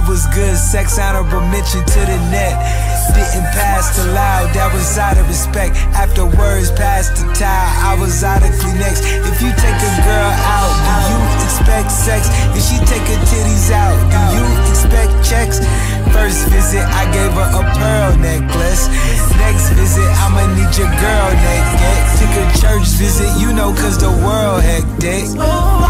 It was good sex, honorable mention to the net. Didn't pass to loud, that was out of respect. After words passed the towel, I was out of Kleenex. If you take a girl out, do you expect sex? If she take her titties out, do you expect checks? First visit, I gave her a pearl necklace. Next visit, I'ma need your girl naked. Took a church visit, you know, cause the world hectic. Oh,